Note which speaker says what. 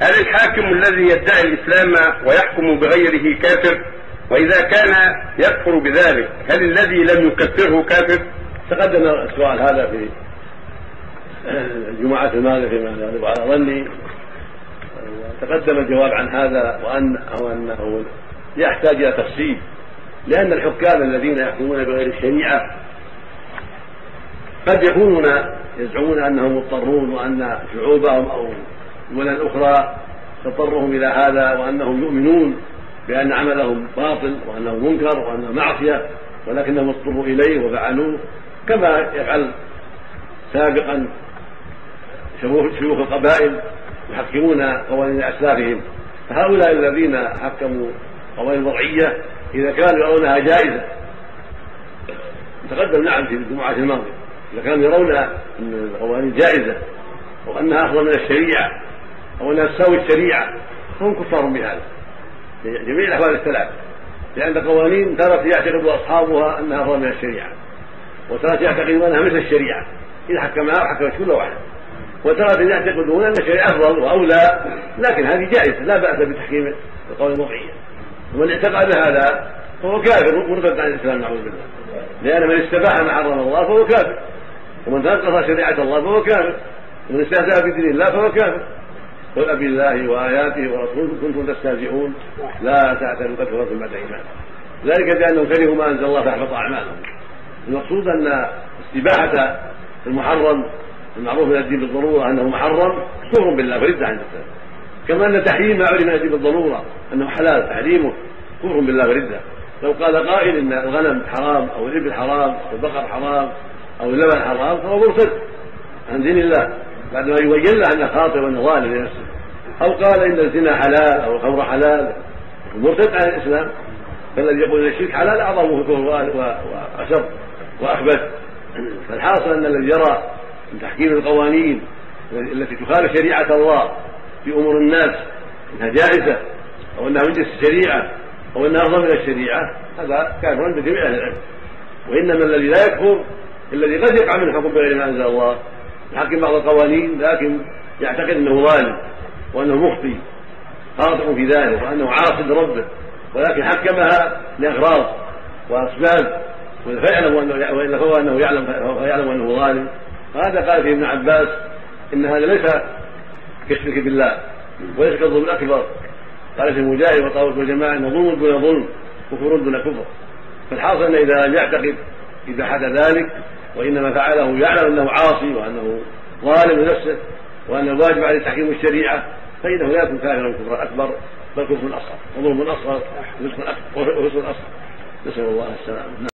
Speaker 1: هل الحاكم الذي يدعي الإسلام ويحكم بغيره كافر؟ وإذا كان يكفر بذلك هل الذي لم يكفره كافر؟
Speaker 2: تقدم السؤال هذا في الجمعة الماضية فيما يغلب على ظني تقدم الجواب عن هذا وأن أو أنه يحتاج إلى تفصيل لأن الحكام الذين يحكمون بغير الشريعة قد يكونون يزعمون أنهم مضطرون وأن شعوبهم أو دول أخرى تضطرهم إلى هذا وأنهم يؤمنون بأن عملهم باطل وأنه منكر وأنه معصية ولكنهم اضطروا إليه وفعلوه كما يفعل سابقا شيوخ القبائل يحكمون قوانين أسلافهم. فهؤلاء الذين حكموا قوانين وضعية إذا كانوا يرونها جائزة. تقدم نعم في الجمعة الماضية إذا كانوا يرون أن القوانين جائزة وأنها أفضل من الشريعة. أو أنها تساوي الشريعة. فهم كفار بهذا جميع الأحوال الثلاث. لأن القوانين ترى يعتقد أصحابها أنها أفضل من الشريعة. وترى يعتقدون أنها مثل الشريعة. إذا حكمها وحكمت كل واحد. وترى يعتقدون أن الشريعة أفضل وأولى لكن هذه جائزة. لا بأس بتحكيم القول الوضعية. ومن اعتقد هذا فهو كافر. مرتد عن الإسلام نعوذ بالله. لأن من استباح ما حرم الله فهو كافر. ومن تنقص شريعة الله فهو كافر. ومن استهزأ بدين الله فهو كافر. قل أبي الله وآياته ورسوله كنتم تستهزئون. لا تعتدوا قد كفرتم بعد إيمان. ذلك بأنهم كرهوا ما أنزل الله فأحبط أعمالهم. المقصود أن استباحة المحرم المعروف من الدين بالضرورة أنه محرم كفر بالله فرد عن الإسلام. كما أن تحريم ما علم من الدين بالضرورة أنه حلال تحريمه كفر بالله فرده لو قال قائل إن الغنم حرام أو الإبل حرام أو البقر حرام أو اللبن حرام فهو مرتد عن دين الله. بعد ما يبين له انه خاطئ وانه ظالم لنفسه. أو قال إن الزنا حلال أو الخمر حلال. مرتد عن الإسلام. فالذي يقول إن الشرك حلال اعظم كفر وأشر واخبث فالحاصل أن الذي يرى من تحكيم القوانين التي تخالف شريعة الله في أمور الناس إنها جائزة أو إنها من جنس الشريعة أو إنها أفضل من الشريعة هذا كافر عند جميع أهل العلم. وإنما الذي لا يكفر الذي قد يقع من الحكم بغير ما أنزل الله. يحكم بعض القوانين لكن يعتقد أنه ظالم وأنه مخطي خاطئ في ذلك وأنه عاصي لربه ولكن حكمها لإغراض وأسباب فيعلم انه وإلا فهو أنه يعلم فهو يعلم أنه ظالم. هذا قال فيه ابن عباس إن هذا ليس كالشرك بالله وليس كالظلم الأكبر. قال في مجاهد وطاووس والجماعة ان ظلم دون ظلم كفر دون كفر. فالحاصل أن إذا لم يعتقد اباحه ذلك وإنما فعله يعلم أنه عاصي وأنه ظالم لنفسه وأن الواجب عليه تحكيم الشريعة فإنه لا يكون كافرا كفرا أكبر بل كفر أصغر وظلم أصغر وفسق أصغر. نسأل الله السلامة.